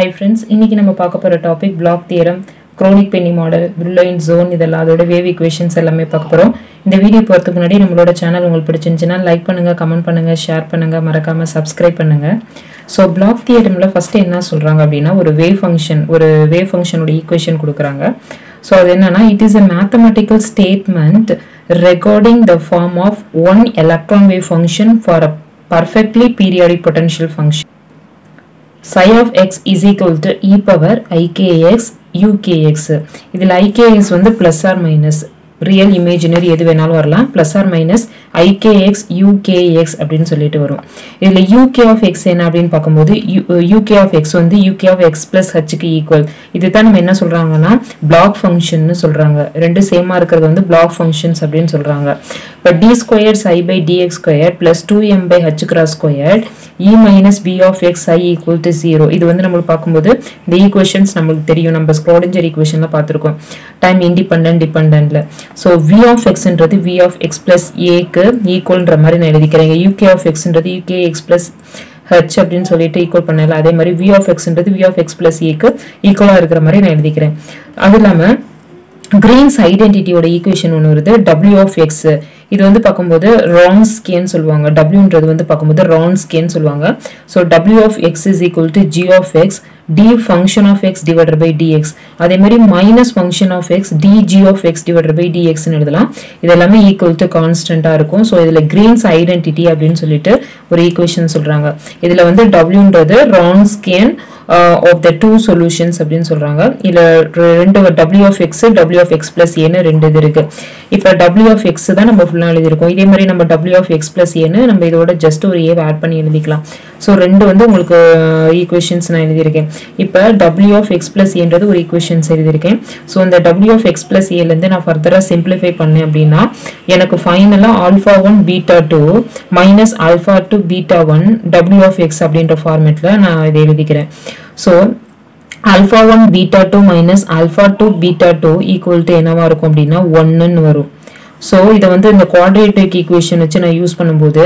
Hi friends இன்னைக்கு நம்ம பார்க்க போகிற topic Bloch theorem Kronig Penney model Brillouin zone இதெல்லாம் அதோட வேவ் ஈக்குவேஷன்ஸ் எல்லாமே பார்க்க போகிறோம் இந்த வீடியோ போகிறதுக்கு முன்னாடி நம்மளோட சேனல் உங்களுக்கு பிடிச்சிருந்துச்சுன்னா லைக் பண்ணுங்கள் கமெண்ட் பண்ணுங்கள் ஷேர் பண்ணுங்கள் மறக்காமல் சப்ஸ்கிரைப் பண்ணுங்கள் ஸோ பிளாக் தியரமில் ஃபஸ்ட்டு என்ன சொல்கிறாங்க அப்படின்னா ஒரு வேவ் ஃபங்க்ஷன் ஒரு வேவ் ஃபங்க்ஷனோட ஈக்குவேஷன் கொடுக்குறாங்க. ஸோ அது என்னன்னா it is a mathematical statement regarding the form of one electron wave function for a perfectly periodic potential function psi of x is equal to e power ikx ukx இதில் ikx வந்து plus or minus real imaginary எது வேணாலும் வரலாம். Plus or minus ikx ukx அப்படின்னு சொல்லிட்டு வரும். இதில் UK of X என்ன அப்படின்னு பார்க்கும்போது யூகே ஆஃப் எக்ஸ் வந்து u k of x plus ஹச்சுக்கு equal இதுதான் நம்ம என்ன சொல்றாங்கன்னா பிளாக் ஃபங்க்ஷன்னு சொல்றாங்க. ரெண்டு சேமா இருக்கிறது வந்து பிளாக் ஃபங்க்ஷன்ஸ் அப்படின்னு சொல்றாங்க. இப்போ d square psi by dx square plus two m by h cross square E minus V of x psi equal to zero இது வந்து நம்மளுக்கு பார்க்கும்போது இந்த ஈக்குவேஷன்ஸ் நம்மளுக்கு தெரியும். நம்ம ஸ்க்ரோடிஞ்சர் ஈக்குவேஷன்ல பார்த்துருக்கோம். டைம் இண்டிபெண்ட் டிபெண்டன்ட்ல ஸோ வி ஆஃப் எக்ஸ்ன்றது வி ஆஃப் எக்ஸ் பிளஸ் ஏக்கு ஈக்குவல்ன்ற மாதிரி நான் எழுதிக்கிறேன் u k of எக்ஸ்ன்றது u k x plus h அப்படின்னு சொல்லிட்டு ஈக்குவல் பண்ணல. அதே மாதிரி வி ஆஃப் எக்ஸ்ன்றது வி ஆஃப் எக்ஸ் பிளஸ் ஏக்கு ஈக்குவலாக இருக்கிற மாதிரி நான் எழுதிக்கிறேன். அது இல்லாமல் கிரீன்ஸ் ஐடென்டிட்டியோட ஈக்குவேஷன் ஒன்று வருது. டபிள்யூ ஆஃப் எக்ஸ் இது வந்து பார்க்கும்போது ராங் ஸ்கேன்னு சொல்லுவாங்க. டபிள்யூன்றது வந்து பார்க்கும்போது ராங் ஸ்கேன்னு சொல்லுவாங்க. So W of x is equal to g of x d function of x divided by dx அதே மாதிரி minus function of x d g of x divided by டிஎக்ஸ்னு எழுதலாம். இது எல்லாமே ஈக்குவல் டு கான்ஸ்டன்ட்டாக இருக்கும். ஸோ இதில் கிரீன்ஸ் ஐடென்டிட்டி அப்படின்னு சொல்லிட்டு ஒரு ஈக்குவேஷன் சொல்கிறாங்க இதில் வந்து டபிள்யூன்றது Wronskian of the two solutions அப்படின்னு சொல்கிறாங்க இதில் ரெண்டு W of x W of x plus ஏன்னு ரெண்டு இது இருக்குது இப்போ டபிள்யூ ஆஃப் எக்ஸ் தான் நம்ம ஃபுல்லாக எழுதியிருக்கோம். இதே மாதிரி நம்ம டபிள்யூ ஆஃப் எக்ஸ் பிளஸ் ஏன்னு நம்ம இதோட ஜஸ்ட் ஒரு ஏவை ஆட் பண்ணி எழுதிக்கலாம். ஸோ ரெண்டு வந்து உங்களுக்கு uh, ஈக்குவேஷன்ஸ் நான் எழுதியிருக்கேன். இப்போ W of e x plus ஏன்றது ஒரு ஈக்குவேஷன்ஸ் எழுதியிருக்கேன் ஸோ இந்த W e of x plus ஏலேருந்து நான் ஃபர்தராக சிம்பிளிஃபை பண்ணேன் அப்படின்னா எனக்கு ஃபைனலாக alpha one beta two minus alpha two beta one W of x அப்படின்ற ஃபார்மேட்டில் நான் இதை எழுதிக்கிறேன். So alpha one beta two minus alpha two beta two equal to என்னவா இருக்கும் அப்படின்னா ஒன்னுன்னு வரும். ஸோ இதை வந்து இந்த குவாட்ரேட்டிக் ஈக்குவேஷன் வச்சு நான் யூஸ் பண்ணும்போது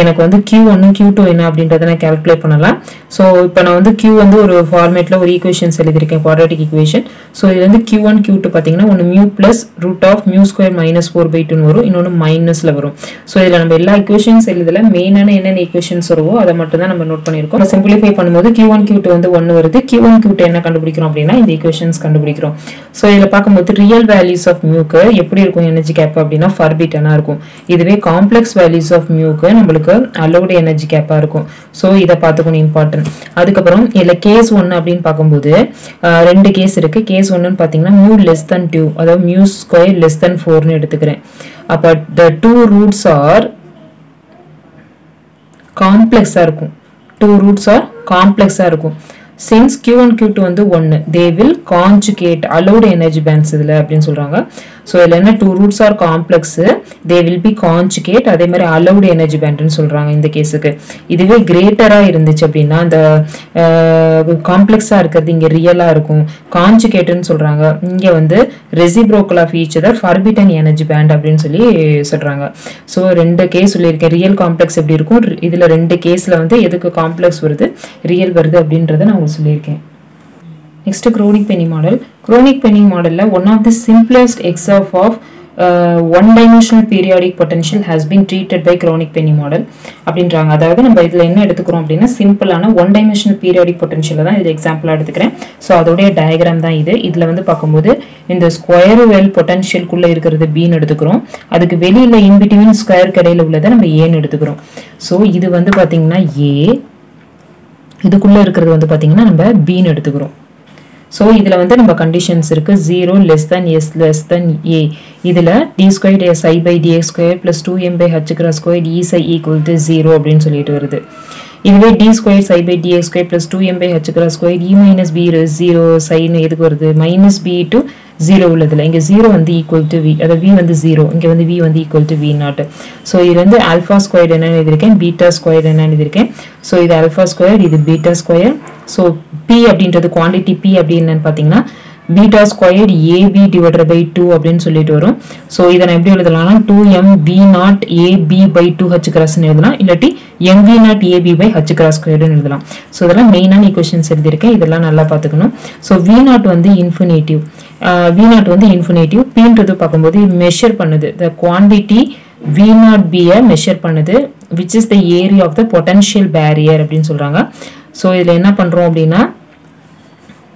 எனக்கு வந்து கியூ ஒன்று கியூ டூ என்ன அப்படின்றத நான் கேல்குலேட் பண்ணலாம். ஸோ இப்போ நான் வந்து கியூ வந்து ஒரு ஃபார்மேட்டில் ஒரு ஈக்குவேஷன்ஸ் எழுதியிருக்கேன் குவாட்ரேட்டிக் ஈக்குவேஷன் ஸோ இது வந்து கியூ ஒன் கியூ டூ பார்த்தீங்கன்னா ஒன்று mu plus root of mu square minus four by டூன்னு வரும். இன்னொன்று மைனஸில் வரும். ஸோ இதில் நம்ம எல்லா ஈக்குவேஷன்ஸ் எழுதல மெயினான என்னென்ன ஈக்குவேஷன்ஸ் வருவோ அதை மட்டும் தான் நம்ம நோட் பண்ணியிருக்கோம். சிம்பிளிஃபை பண்ணும்போது கியூ ஒன் கியூ டூ வந்து ஒன்று வருது. கியூ ஒன் கியூ டூ என்ன கண்டுபிடிக்கிறோம் அப்படின்னா இந்த ஈக்குவேஷன்ஸ் கண்டுபிடிக்கிறோம். ஸோ இதில் பார்க்கும்போது ரியல் வேல்யூஸ் ஆஃப் மியூக்கு எப்படி இருக்கும் எனர்ஜி கேப் அப்படின்னா ஃபர்பிட்டனாக இருக்கும். இதுவே காம்ப்ளெக்ஸ் வேல்யூஸ் ஆஃப் மியூக்கு நம்மளுக்கு அலோடு எனர்ஜி கேப்பாக இருக்கும். ஸோ இதை பார்த்துக்கணும் இம்பார்ட்டன்ட் அதுக்கப்புறம் இதில் கேஸ் ஒன்று அப்படின்னு பார்க்கும்போது ரெண்டு கேஸ் இருக்கு. கேஸ் ஒன்றுன்னு பார்த்தீங்கன்னா மியூ லெஸ் தன் டூ அதாவது மியூ ஸ்கொயர் லெஸ் தன் ஃபோர்னு எடுத்துக்கிறேன். அப்போ த டூ ரூட்ஸ் ஆர் காம்ப்ளெக்ஸாக இருக்கும். டூ ரூட்ஸ் ஆர் காம்ப்ளெக்ஸாக இருக்கும். Since q one q two வந்து ஒன்று they will conjugate allowed energy bands இதில் அப்படின்னு சொல்கிறாங்க ஸோ இதில் என்ன two roots are complex they will be conjugate அதே மாதிரி அலோடு எனர்ஜி பேண்ட்னு சொல்கிறாங்க இந்த கேஸுக்கு. இதுவே கிரேட்டராக இருந்துச்சு அப்படின்னா அந்த காம்ப்ளெக்ஸாக இருக்கிறது இங்கே ரியலாக இருக்கும். கான்ஜுகேட்டுன்னு சொல்கிறாங்க இங்கே வந்து reciprocal of each other forbidden energy band அப்படின்னு சொல்லி சொல்கிறாங்க ஸோ ரெண்டு கேஸ் சொல்லியிருக்கேன். ரியல் காம்ப்ளெக்ஸ் எப்படி இருக்கும்? இதில் ரெண்டு கேஸில் வந்து எதுக்கு காம்ப்ளெக்ஸ் வருது? ரியல் வருது அப்படின்றத நான் உங்களுக்கு சொல்லியிருக்கேன். Next Kronig Penney model Kronig Penney மாடலில் one of the simplest example of one dimensional periodic potential has been treated by Kronig Penney model அப்படின்றாங்க. அதாவது நம்ம இதில் என்ன எடுத்துக்கிறோம் அப்படின்னா சிம்பிளான ஒன் டைமென்ஷனல் பீரியாடிக் பொட்டன்ஷியலை தான் இது எக்ஸாம்பிளாக எடுத்துக்கிறேன். ஸோ அதோடைய டயக்ராம் தான் இது. இதில் வந்து பார்க்கும்போது இந்த ஸ்கொயர் வெல் பொட்டன்ஷியல்குள்ளே இருக்கிறது பின்னு எடுத்துக்கிறோம். அதுக்கு வெளியில் இன்பிட்வீன் ஸ்கொயர் கடையில் உள்ளதை நம்ம ஏன்னு எடுத்துக்கிறோம். ஸோ இது வந்து பார்த்தீங்கன்னா ஏ இதுக்குள்ளே இருக்கிறது வந்து பார்த்திங்கன்னா நம்ம பின்னு எடுத்துக்கிறோம். ஸோ இதில் வந்து நம்ம கண்டிஷன்ஸ் இருக்குது zero less than s less than a இதில் d square psi by dx square plus two m by h cross square is i equal to zero அப்படின்னு சொல்லிட்டு வருது. இதுவே d square psi by dx square plus two m by h cross square e minus b zero சைன்னு எதுக்கு வருது? Minus B to zero உள்ளதில். இங்கே zero வந்து equal to we அதாவது வி வந்து ஜீரோ இங்கே வந்து வி வந்து equal to v naught so இது வந்து ஆல்ஃபா ஸ்கொயர் என்னன்னு எழுதியிருக்கேன். பீட்டா ஸ்கொயர் என்னன்னு எழுதியிருக்கேன். ஸோ இது ஆல்ஃபா ஸ்கொயர் இது பீட்டா ஸ்கொயர் ஸோ பி அப்படின்றது குவான்டிட்டி பி அப்படின்னு பார்த்தீங்கன்னா beta squared a b divided by two அப்படின்னு சொல்லிட்டு வரும். ஸோ இதை நான் எப்படி எழுதலாம்னா two m v naught a b by two h எழுதலாம். இல்லாட்டி m v naught a b by h cross ஸ்கொயர்டுன்னு எழுதலாம். ஸோ இதெல்லாம் மெயினான ஈக்குவேஷன்ஸ் எழுதியிருக்கேன். இதெல்லாம் நல்லா பார்த்துக்கணும். ஸோ வி நாட் வந்து இன்ஃபினிட்டிவ் வி நாட் வந்து இன்ஃபினிட்டிவ் பின்றது பார்க்கும்போது மெஷர் பண்ணுது. த குவான்டிட்டி வி நாட் பியை மெஷர் பண்ணுது which is the area of the potential barrier அப்படின்னு சொல்கிறாங்க ஸோ இதில் என்ன பண்ணுறோம் அப்படின்னா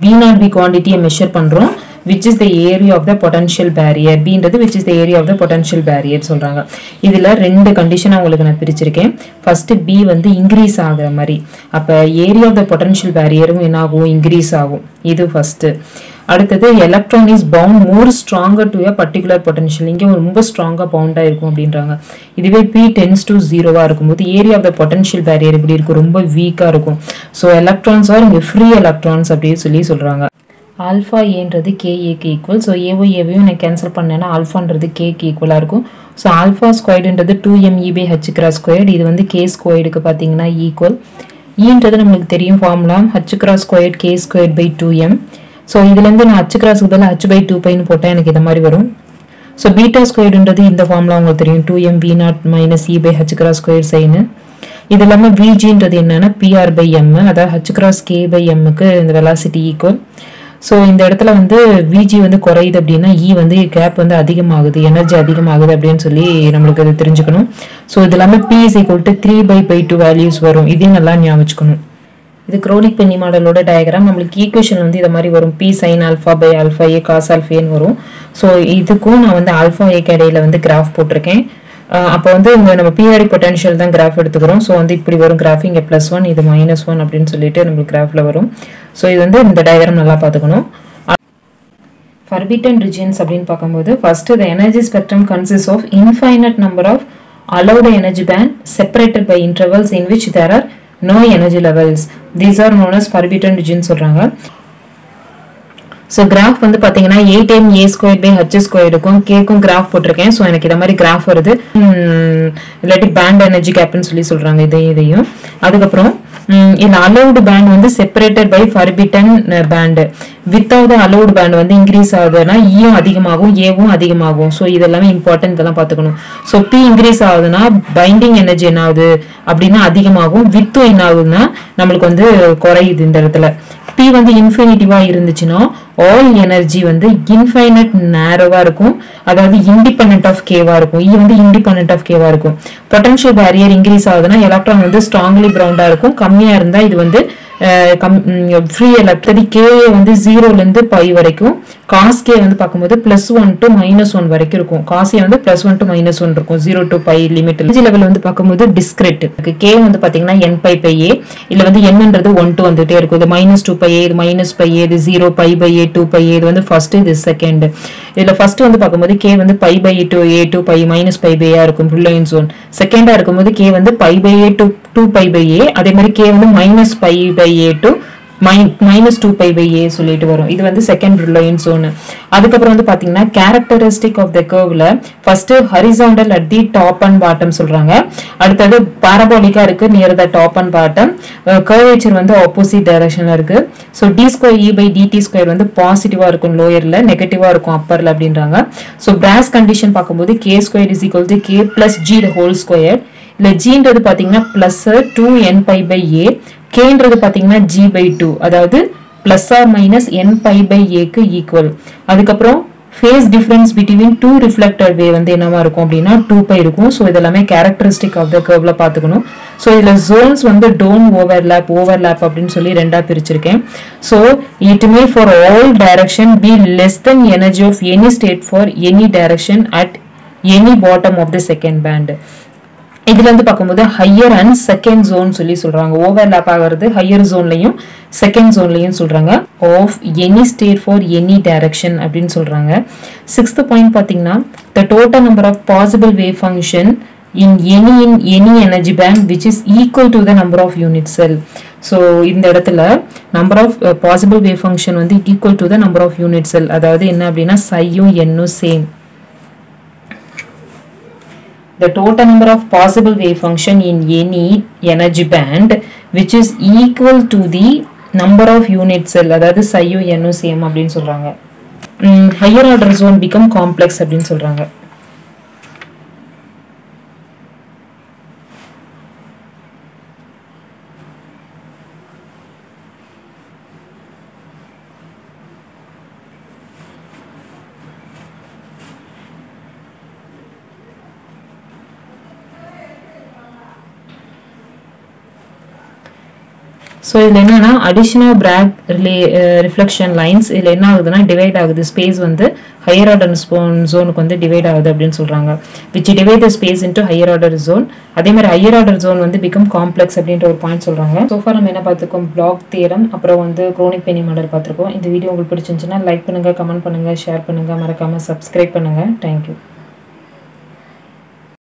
பி நாட் பி குவான்டிட்டியை மெஷர் பண்ணுறோம் which is the area of the potential barrier பின்றது which is the area of the potential barrier சொல்கிறாங்க இதில் ரெண்டு கண்டிஷனாக உங்களுக்கு நான் பிரிச்சிருக்கேன். ஃபஸ்ட்டு பி வந்து இன்க்ரீஸ் ஆகிற மாதிரி. அப்போ ஏரியா ஆஃப் த பொட்டன்ஷியல் பேரியரும் என்ன ஆகும் இன்க்ரீஸ் ஆகும். இது ஃபஸ்ட்டு அடுத்தது electron is bound more stronger to a particular potential இங்கே ரொம்ப ஸ்ட்ராங்காக பவுண்டாக இருக்கும் அப்படின்றாங்க. இதுவே பி டென்ஸ் டு ஜீரோவாக இருக்கும்போது area of the potential barrier எப்படி இருக்கும் ரொம்ப வீக்காக இருக்கும். ஸோ எலக்ட்ரான்ஸ் ஆர் இங்கே ஃப்ரீ எலக்ட்ரான்ஸ் அப்படின்னு சொல்லி சொல்கிறாங்க ஆல்ஃபா ஏன்றது கேஏக்கு ஈக்குவல் ஸோ ஏஓ ஏவையும் நான் கேன்சல் பண்ணேன்னா ஆல்ஃபான்றது கேக்கு ஈக்குவலாக இருக்கும். So alpha ஸ்கொயர்டுன்றது two m E by h cross squared இது வந்து கே ஸ்கொயர்டுக்கு பார்த்தீங்கன்னா ஈக்குவல் ஈன்றது நம்மளுக்கு தெரியும் formula h cross squared k squared by two m so இதுலேருந்து நான் அச்சு கிராஸுக்கு பதில் ஹச் பை டூ பைன்னு போட்டால் எனக்கு இந்த மாதிரி வரும். ஸோ பீட்டா ஸ்கொயர்ன்றது இந்த ஃபார்மில் உங்களுக்கு தெரியும். Two m V naught minus E by h cross square sign இது இல்லாமல் விஜின்றது என்னென்னா பிஆர் பை எம் அதாவது ஹச் கிராஸ் கே பை எம்முக்கு இந்த வெலாசிட்டி ஈக்குவல் ஸோ இந்த இடத்துல வந்து விஜி வந்து குறையுது அப்படின்னா இ வந்து கேப் வந்து அதிகமாகுது எனர்ஜி அதிகமாகுது அப்படின்னு சொல்லி நம்மளுக்கு அது தெரிஞ்சுக்கணும். ஸோ இது இல்லாமல் P is equal to three pi by two values வரும். இதையும் நல்லா ஞாபகம் வச்சுக்கணும். இது குரோனிக் பென்னி மாடலோட டயக்ராம் நம்மளுக்கு ஈக்குவேஷன் வந்து இதை மாதிரி வரும். P sine alpha by alpha a cos ஆல்ஃபேன்னு வரும். ஸோ இதுக்கும் நான் வந்து ஆல்ஃபா ஏ இடையில வந்து கிராஃப் போட்டிருக்கேன். அப்போ வந்து இங்கே நம்ம பீரியாடிக் பொட்டன்ஷியல் தான் கிராஃப் எடுத்துக்கிறோம். ஸோ வந்து இப்படி வரும் கிராஃப் இங்கே ப்ளஸ் ஒன் இது மைனஸ் ஒன் அப்படின்னு சொல்லிட்டு நம்மளுக்கு கிராஃபில் வரும். ஸோ இது வந்து இந்த டயக்ராம் நல்லா பார்த்துக்கணும். ஃபர்பிட்டன் ரிஜியன்ஸ் அப்படின்னு பார்க்கும்போது first the energy spectrum consists of infinite number of allowed energy band separated by intervals in which there are no energy levels. These are known as forbidden regions சொல்றாங்க. So graph வந்து பார்த்தீங்கன்னா eight m a square by h ஸ்கொயருக்கும் கேக்கும் graph போட்டிருக்கேன். So எனக்கு இதை மாதிரி graph வருது. இல்லாட்டி பேண்ட் எனர்ஜி கேப்னு சொல்லி சொல்கிறாங்க இதையும் இதையும். அதுக்கப்புறம் இந்த அலௌடு பேண்ட் வந்து separated by forbidden band without allowed band வந்து இன்க்ரீஸ் ஆகுதுன்னா e இயும் அதிகமாகும் ஏவும் அதிகமாகும். ஸோ இதெல்லாமே இம்பார்ட்டன்ட் இதெல்லாம் பார்த்துக்கணும். ஸோ பி இன்க்ரீஸ் ஆகுதுன்னா பைண்டிங் எனர்ஜி என்ன ஆகுது? அப்படின்னா அதிகமாகும். வித்தும் என்ன ஆகுதுன்னா நம்மளுக்கு வந்து குறையுது இந்த இடத்துல. பி வந்து இன்ஃபினிட்டிவாக இருந்துச்சுன்னா ஆல் எனர்ஜி வந்து இன்ஃபைனட் நேரோவா இருக்கும். அதாவது இண்டிபெண்ட் ஆஃப் கேவா இருக்கும். இ வந்து இண்டிபெண்ட் ஆஃப் கேவா இருக்கும். பொட்டன்ஷியல் பேரியர் இன்க்ரீஸ் ஆகுதுன்னா எலக்ட்ரான் வந்து ஸ்ட்ராங்லி பிரவுண்டா இருக்கும். கம்மியா இருந்தா இது வந்து கம் ஃப்ரீ எலக்ட்ரி கே வந்து ஜீரோல இருந்து பை வரைக்கும். காஸ் கே வந்து பார்க்கும்போது plus one to minus one வரைக்கும் இருக்கும். காசே வந்து plus one to minus one இருக்கும். Zero to pi limit level வந்து பார்க்கும்போது டிஸ்கிரெட் கே வந்து பாத்தீங்கன்னா என் பை பை ஏ இல்ல வந்து என்னன்றது ஒன் டு வந்துட்டே இருக்கும். இது மைனஸ் டூ பை ஏ இது மைனஸ் பை ஏ இது zero pi by a to pi a இது வந்து ஃபர்ஸ்ட் இது செகண்ட் இதுல ஃபர்ஸ்ட் வந்து பார்க்கும்போது கே வந்து pi by two a to pi minus pi by a இருக்கும் ரிலையன்ஸ் ஒன் செகண்டா இருக்கும்போது கே வந்து pi by a to two pi by a அதே மாதிரி கே வந்து minus pi by a to minus two pi by a சொல்லிட்டு வரும். இது வந்து செகண்ட் ரிலையன்ஸ் ஒன்று அதுக்கப்புறம் வந்து பார்த்தீங்கன்னா characteristic of the கர்வில் first horizontal at the top and bottom சொல்றாங்க. அடுத்தது பாரபோலிக்கா இருக்கு near the top and bottom curvature வந்து ஆப்போசிட் டைரக்ஷன்ல இருக்கு. So d square E by dk square வந்து பாசிட்டிவாக இருக்கும் லோயரில் நெகட்டிவாக இருக்கும் அப்பர்ல அப்படின்றாங்க. ஸோ பிராஸ் கண்டிஷன் பார்க்கும்போது k square is equal to k plus G whole square இல்லை ஜின்றது பார்த்தீங்கன்னா plus two n pi by a கேன்றது பார்த்தீங்கன்னா ஜி பை டூ அதாவது plus or minus n pi by ஏக்கு ஈக்குவல் அதுக்கப்புறம் phase difference between two reflected wave வந்து என்னவா இருக்கும் அப்படின்னா டூ பை இருக்கும். ஸோ இதெல்லாமே கேரக்டரிஸ்டிக் ஆஃப் த கர்வ்ல பார்த்துக்கணும். ஸோ இதில் ஜோன்ஸ் வந்து டோன் ஓவர்லேப் ஓவர்லேப் அப்படின்னு சொல்லி ரெண்டாக பிரிச்சிருக்கேன். So it may for all direction be less than energy of any state for any direction at any bottom of the second band இதுல இருந்து பார்க்கும்போது ஹையர் அண்ட் செகண்ட் ஜோன் சொல்லி சொல்றாங்க. Overlap ஆகிறது higher ஜோன்லையும் second ஜோன்லையும் சொல்றாங்க. Of any state for any direction அப்படின்னு சொல்றாங்க. சிக்ஸ்த் பாயிண்ட் பார்த்தீங்கன்னா the total number of possible wave function in any in any energy band which is equal to the number of unit cell so இந்த இடத்துல number of possible wave function வந்து equal to the number of unit cell அதாவது என்ன அப்படின்னா சையும் என்னும் same the total number of possible wave function in any energy band which is equal to the number of unit cell அதாவது சையும் என்னும் same அப்படின்னு சொல்றாங்க higher order zone become complex அப்படின்னு சொல்கிறாங்க ஸோ இதில் என்னன்னா additional Bragg relay reflection lines இதில் என்ன ஆகுதுன்னா டிவைட் ஆகுது. ஸ்பேஸ் வந்து ஹையர் ஆர்டர் ஸ்போன் ஜோனுக்கு வந்து டிவைட் ஆகுது அப்படின்னு சொல்கிறாங்க which divide the space into higher order zone அதே மாதிரி ஹையர் ஆர்டர் ஜோன் வந்து பிகம் காம்ப்ளெக்ஸ் அப்படின்ற ஒரு பாயிண்ட் சொல்கிறாங்க சோஃபா நம்ம என்ன பார்த்துருக்கோம்? பிளாக் தேரம் அப்புறம் வந்து குரோனிக் பெனி மாடல் பார்த்துருக்கோம். இந்த வீடியோ உங்களுக்கு பிடிச்சிருந்துச்சுன்னா லைக் பண்ணுங்கள் கமெண்ட் பண்ணுங்கள் ஷேர் பண்ணுங்கள் மறக்காமல் சப்ஸ்கிரைப் பண்ணுங்கள் தேங்க்யூ